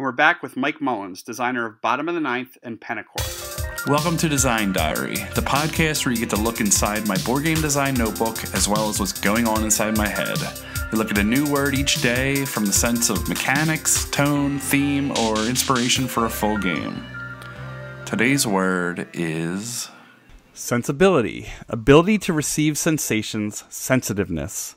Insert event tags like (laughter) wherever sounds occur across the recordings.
and we're back with Mike Mullins, designer of Bottom of the Ninth and Pentaquark. Welcome to Design Diary, the podcast where you get to look inside my board game design notebook as well as what's going on inside my head. We look at a new word each day from the sense of mechanics, tone, theme, or inspiration for a full game. Today's word is sensibility, ability to receive sensations, sensitiveness,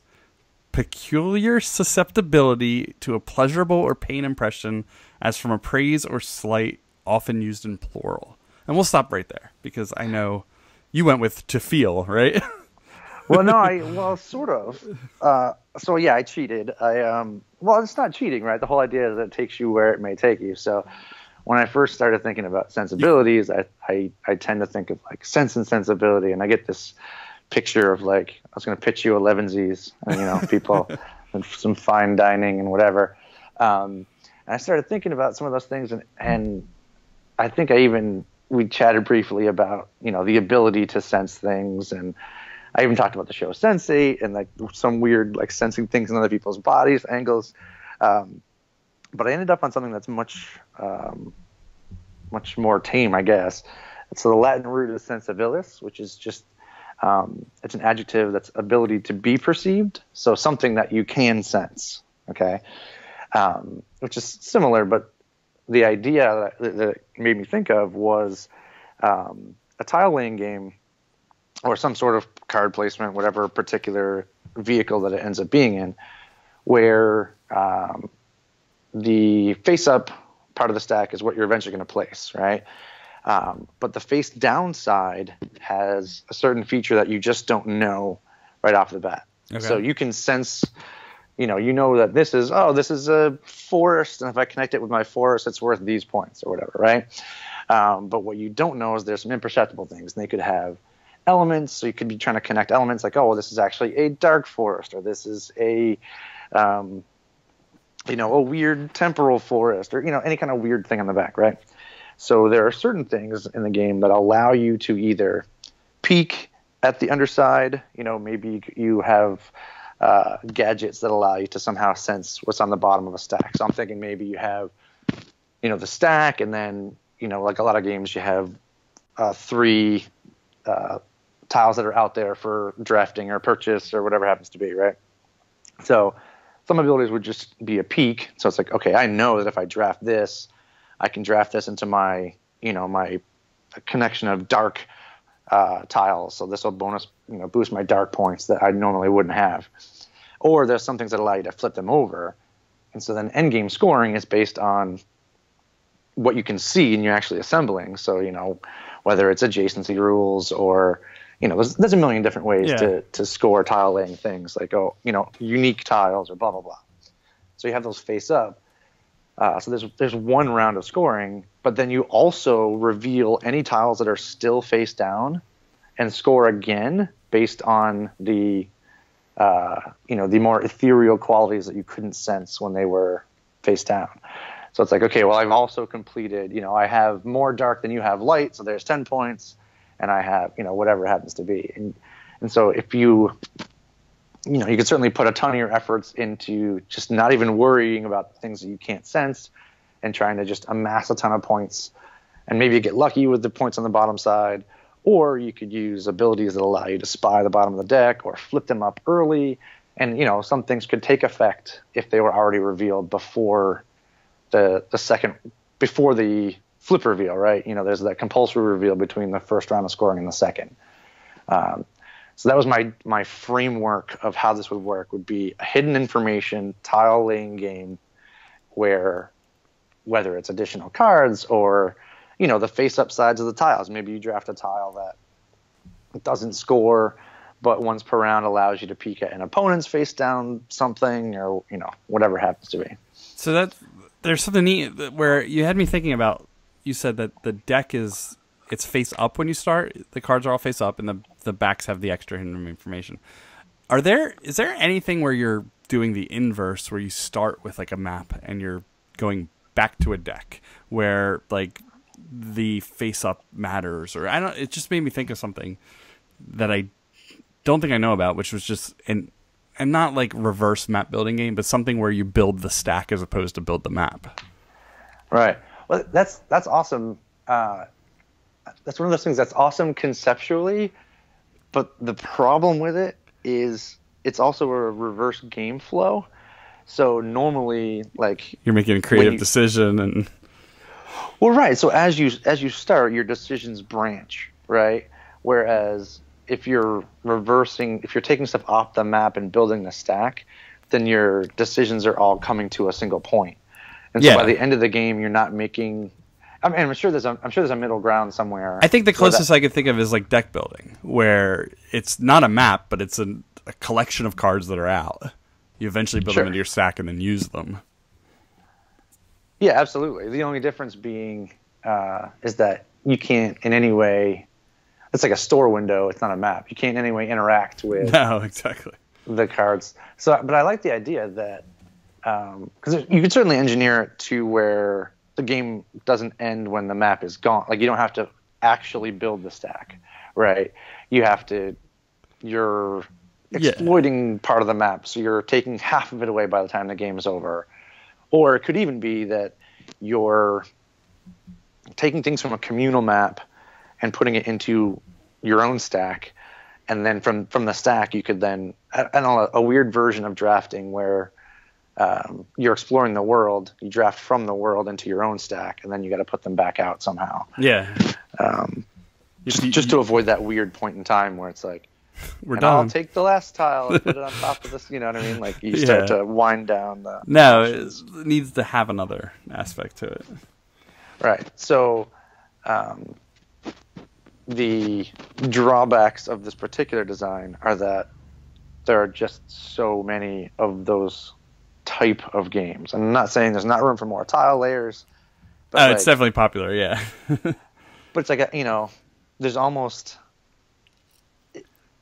peculiar susceptibility to a pleasurable or pain impression as from a praise or slight, often used in plural. And we'll stop right there because I know you went with to feel, right? (laughs) well, no, I well, sort of. Uh, so yeah, I cheated. I um, well, it's not cheating, right? The whole idea is that it takes you where it may take you. So when I first started thinking about sensibilities, I, I, I tend to think of like sense and sensibility, and I get this picture of like I was going to pitch you Elevensies, and you know, people (laughs) and some fine dining and whatever. Um, and I started thinking about some of those things, and and I think I even we chatted briefly about you know the ability to sense things, and I even talked about the show Sense8 and like some weird like sensing things in other people's bodies, angles. Um, but I ended up on something that's much um, much more tame, I guess. So the Latin root is sensibilis, which is just um, it's an adjective that's ability to be perceived, so something that you can sense. Okay, um, which is similar, but the idea that, that, made me think of was um, a tile laying game or some sort of card placement, whatever particular vehicle that it ends up being in, where um, the face up part of the stack is what you're eventually going to place, right? Um, but the face down side has a certain feature that you just don't know right off the bat. Okay. So you can sense, you know, you know that this is, oh, this is a forest, and if I connect it with my forest, it's worth these points or whatever, right? Um, but what you don't know is there's some imperceptible things, and they could have elements. So you could be trying to connect elements like, oh, well, this is actually a dark forest, or this is a um, you know, a weird temporal forest or, you know, any kind of weird thing on the back, right? So there are certain things in the game that allow you to either peek at the underside, you know, maybe you have uh, gadgets that allow you to somehow sense what's on the bottom of a stack. So I'm thinking maybe you have, you know, the stack, and then, you know, like a lot of games, you have uh, three uh, tiles that are out there for drafting or purchase or whatever happens to be, right? So some abilities would just be a peek. So it's like, okay, I know that if I draft this, I can draft this into my, you know, my connection of dark uh, tiles. So this will bonus, you know, boost my dark points that I normally wouldn't have. Or there's some things that allow you to flip them over. And so then endgame scoring is based on what you can see and you're actually assembling. So, you know, whether it's adjacency rules or you know, there's, there's a million different ways yeah. to, to score tile laying things like, oh, you know, unique tiles or blah, blah, blah. So you have those face up. Uh, so there's, there's one round of scoring, but then you also reveal any tiles that are still face down and score again based on the, uh, you know, the more ethereal qualities that you couldn't sense when they were face down. So it's like, okay, well, I've also completed, you know, I have more dark than you have light, so there's 10 points and I have, you know, whatever happens to be. And and so if you you know, you could certainly put a ton of your efforts into just not even worrying about things that you can't sense and trying to just amass a ton of points. And maybe get lucky with the points on the bottom side, or you could use abilities that allow you to spy the bottom of the deck or flip them up early. And you know, some things could take effect if they were already revealed before the the second before the flip reveal, right? You know, there's that compulsory reveal between the first round of scoring and the second. Um, so that was my my framework of how this would work. Would be a hidden information tile laying game, where whether it's additional cards or you know the face up sides of the tiles. Maybe you draft a tile that doesn't score, but once per round allows you to peek at an opponent's face down something or you know whatever happens to be. So that there's something neat where you had me thinking about you said that the deck is it's face up when you start. The cards are all face up, and the the backs have the extra hidden information. Are there is there anything where you're doing the inverse, where you start with like a map and you're going back to a deck where like the face up matters, or I don't. It just made me think of something that I don't think I know about, which was just an and not like reverse map building game, but something where you build the stack as opposed to build the map. Right. Well, that's that's awesome. Uh, that's one of those things that's awesome conceptually, but the problem with it is it's also a reverse game flow. So normally, like You're making a creative you- decision, and Well, right. So as you as you start, your decisions branch, right? Whereas if you're reversing, if you're taking stuff off the map and building the stack, then your decisions are all coming to a single point. And so Yeah. by the end of the game, you're not making. I mean, I'm sure there's a, I'm sure there's a middle ground somewhere. I think the closest I could think of is like deck building, where it's not a map, but it's a, a collection of cards that are out. You eventually build Sure. them into your stack and then use them. Yeah, absolutely. The only difference being uh, is that you can't in any way. It's like a store window. It's not a map. You can't in any way interact with (laughs) No, exactly. the cards. So, but I like the idea that because you could certainly engineer it to where the game doesn't end when the map is gone. Like you don't have to actually build the stack, right? You have to. You're Yeah. exploiting part of the map, so you're taking (laughs) half of it away by the time the game is over. Or it could even be that you're taking things from a communal map and putting it into your own stack and then from from the stack you could then I, I don't know a weird version of drafting where um, you're exploring the world you draft from the world into your own stack and then you got to put them back out somehow Yeah. um, just, you- just to avoid that weird point in time where it's like we're and I'll take the last tile and put it on top of this you know what I mean like you Yeah. start to wind down the no, it needs to have another aspect to it. Right. So, um, the drawbacks of this particular design are that there are just so many of those type of games. I'm not saying there's not room for more tile layers, but, Oh, like, it's definitely popular. Yeah. (laughs) but it's like a, you know, there's almost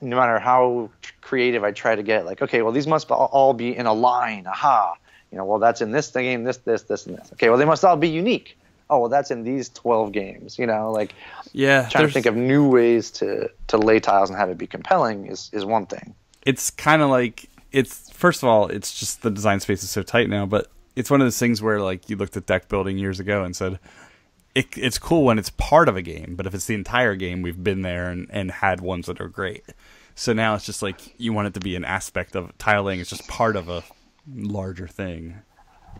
no matter how creative I try to get, like, okay, well, these must all- be in a line. Aha. You know, well, that's in this game, this, this, this, and this. Okay, well, they must all be unique. Oh, well, that's in these 12 games. You know, like yeah. trying to think of new ways to, to lay tiles and have it be compelling is, is one thing. it's kind of like it's first of all it's just the design space is so tight now but it's one of those things where like you looked at deck building years ago and said it, it's cool when it's part of a game but if it's the entire game we've been there and, and had ones that are great so now it's just like you want it to be an aspect of tiling it's just part of a larger thing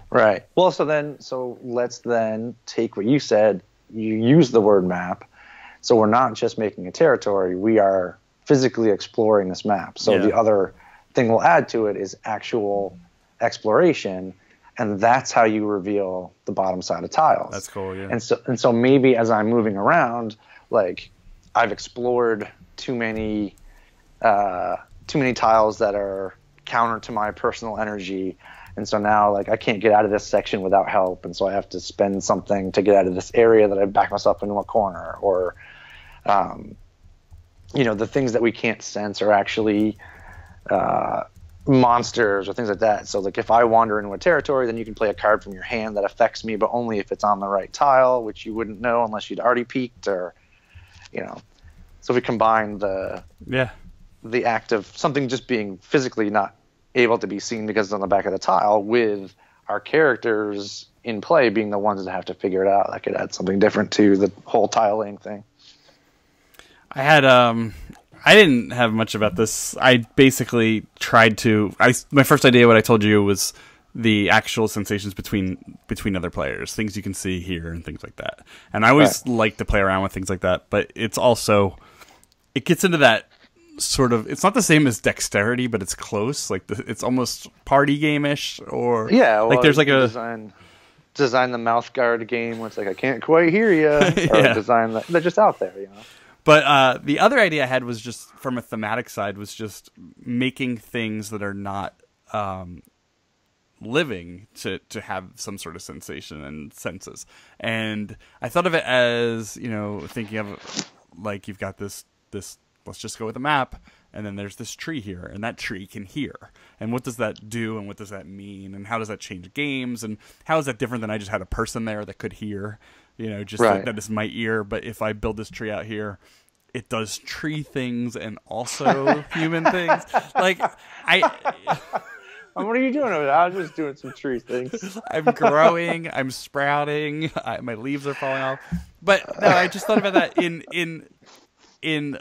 Right. Well, so then, so let's then take what you said. You use the word map. So we're not just making a territory, we are physically exploring this map. So Yeah. the other thing we'll add to it is actual exploration. And that's how you reveal the bottom side of tiles. That's cool, yeah. And so, and so maybe as I'm moving around, like I've explored too many, uh, too many tiles that are counter to my personal energy. And so now, like, I can't get out of this section without help, and so I have to spend something to get out of this area that I back myself into a corner, or, um, you know, the things that we can't sense are actually uh, monsters or things like that. So, like, if I wander into a territory, then you can play a card from your hand that affects me, but only if it's on the right tile, which you wouldn't know unless you'd already peeked, or, you know. So if we combine the yeah the act of something just being physically not able to be seen because it's on the back of the tile with our characters in play being the ones that have to figure it out. That could add something different to the whole tiling thing. I had um I didn't have much about this. I basically tried to I my first idea what I told you was the actual sensations between between other players, things you can see here and things like that. And I always like to play around with things like that, but it's also it gets into that sort of it's not the same as dexterity, but it's close. Like the, it's almost party game-ish or Yeah, well, like there's like a design design the mouth guard game where it's like I can't quite hear you, (laughs) or Yeah. design that they're just out there, you know. But uh, the other idea I had was just from a thematic side was just making things that are not um, living to to have some sort of sensation and senses. And I thought of it as you know thinking of like you've got this this let's just go with a map and then there's this tree here and that tree can hear and what does that do and what does that mean and how does that change games and how is that different than i just had a person there that could hear you know just Right. like that is my ear but if i build this tree out here it does tree things and also (laughs) human things like i (laughs) what are you doing over there? I was just doing some tree things. (laughs) I'm growing. I'm sprouting. I, my leaves are falling off. But no, I just thought about that in in in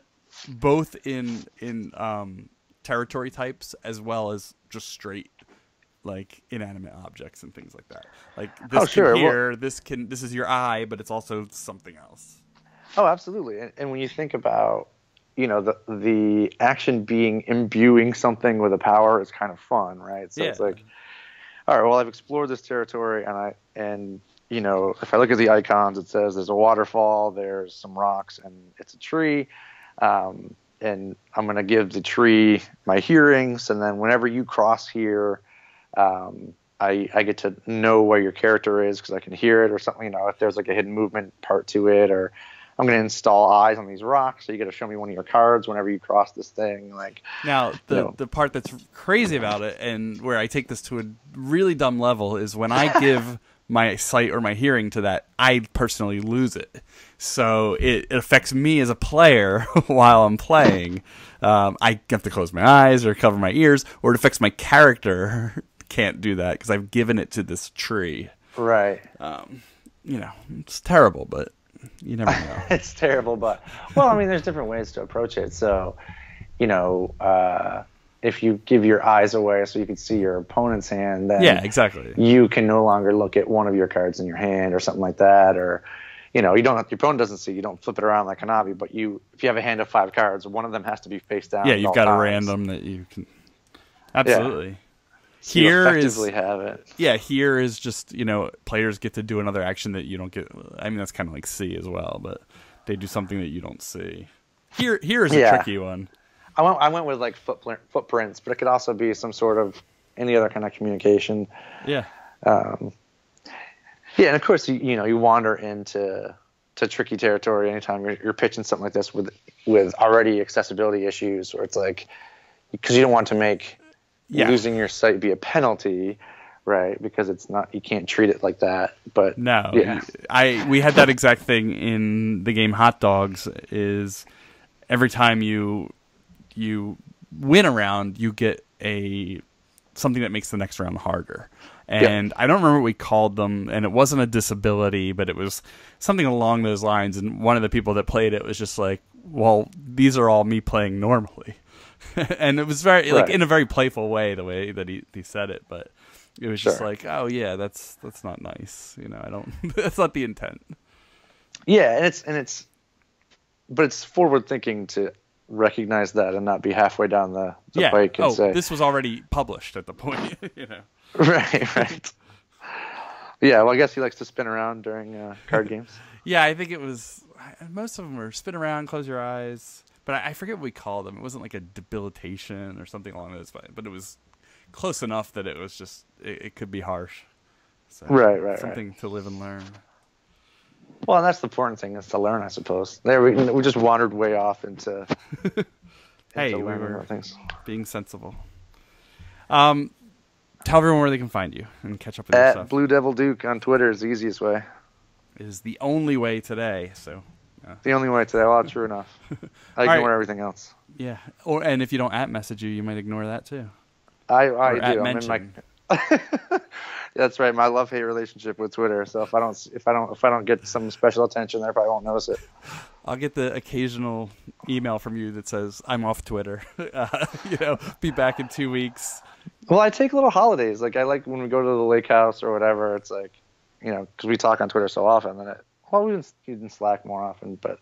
both in in um, territory types as well as just straight like inanimate objects and things like that. Like this Oh, sure. can Well- this can this is your eye, but it's also something else. Oh, absolutely. And, and when you think about, you know, the the action being imbuing something with a power is kind of fun, right? So it's like, all right, well, I've explored this territory, and I and you know, if I look at the icons, it says there's a waterfall, there's some rocks, and it's a tree. Um, and I'm going to give the tree my hearings, and then whenever you cross here, um, I, I get to know where your character is because I can hear it or something. You know, if there's like a hidden movement part to it, or I'm going to install eyes on these rocks, so you got to show me one of your cards whenever you cross this thing. Like, Now, the No. the part that's crazy about it, and where I take this to a really dumb level, is when I give (laughs) my sight or my hearing to that, I personally lose it. So it, it affects me as a player (laughs) while I'm playing. Um, I have to close my eyes or cover my ears, or it affects my character. Can't do that because I've given it to this tree. right. You know, it's terrible, but you never know. (laughs) it's terrible, but well, I mean, there's different ways to approach it. So, you know, uh, if you give your eyes away so you can see your opponent's hand, then yeah, exactly. you can no longer look at one of your cards in your hand or something like that, or you know, you don't your opponent doesn't see. You don't flip it around like an Hanabi, but you if you have a hand of five cards, one of them has to be face down. Yeah, you've got a random that you can. Absolutely. So you Here is effectively have it. yeah, here is just you know players get to do another action that you don't get. I mean that's kind of like C as well, but they do something that you don't see. Here, here is a Yeah. tricky one. I went I went with like footprint, footprints, but it could also be some sort of any other kind of communication. Yeah, um, Yeah, and of course you you know you wander into to tricky territory anytime you're, you're pitching something like this with with already accessibility issues, where it's like because you don't want to make Yeah. losing your sight be a penalty, right? Because it's not you can't treat it like that. But no, yeah, I we had that exact thing in the game Hot Dogs. Is every time you you win a round, you get a something that makes the next round harder. And I don't remember what we called them, and it wasn't a disability, but it was something along those lines. And one of the people that played it was just like, "Well, these are all me playing normally," (laughs) and it was very like in a very playful way the way that he he said it, but it was just like, "Oh yeah, that's that's not nice," you know. I don't. (laughs) that's not the intent. yeah, and it's and it's but it's forward thinking to recognize that and not be halfway down the, the yeah. and Oh, say this was already published at the point, (laughs) you know. right, right. Yeah, well, I guess he likes to spin around during uh, card games. Yeah, I think it was. Most of them were spin around, close your eyes. But I, I forget what we called them. It wasn't like a debilitation or something along those lines. But it was close enough that it was just it, it could be harsh. So, Right, right, right. Something to live and learn. Well, that's the important thing is to learn, I suppose. There we, we just wandered way off into. (laughs) Hey, into we were things. being sensible. Um, tell everyone where they can find you and catch up with your At stuff. Blue Devil Duke on Twitter is the easiest way. It is the only way today. So The only way today. Well, true enough. (laughs) I right. ignore everything else. yeah. Or and if you don't at message you, you might ignore that too. I, I Or do. I'm in my. mention. (laughs) That's right. My love hate relationship with Twitter. So if I don't if I don't if I don't get some special attention there, I probably won't notice it. I'll get the occasional email from you that says I'm off Twitter. (laughs) uh, you know, be back in two weeks. Well, I take little holidays. Like I like when we go to the lake house or whatever. It's like, you know, because we talk on Twitter so often. Then it. Well, we can Slack more often, but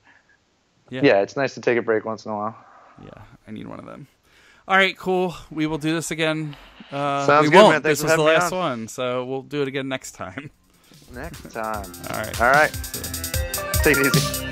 Yeah. yeah, it's nice to take a break once in a while. Yeah, I need one of them. All right, cool. We will do this again. Uh, Sounds we good, won't. man. Thanks this was the last on. one, so we'll do it again next time. Next time. (laughs) All right. All right. Take it easy.